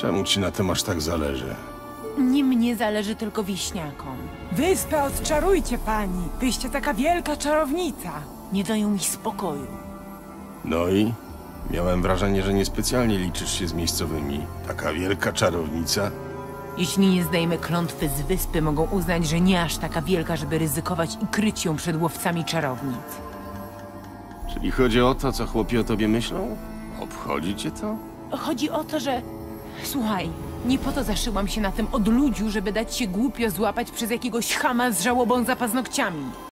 Czemu ci na tym aż tak zależy? Nie mnie zależy tylko wieśniakom. Wyspę odczarujcie pani. Wyście taka wielka czarownica. Nie dają mi spokoju. No i? Miałem wrażenie, że niespecjalnie liczysz się z miejscowymi. Taka wielka czarownica? Jeśli nie zdejmę klątwy z wyspy, mogą uznać, że nie aż taka wielka, żeby ryzykować i kryć ją przed łowcami czarownic. Czyli chodzi o to, co chłopi o tobie myślą? Obchodzi cię to? Chodzi o to, że... Słuchaj, nie po to zaszyłam się na tym odludziu, żeby dać się głupio złapać przez jakiegoś chama z żałobą za paznokciami.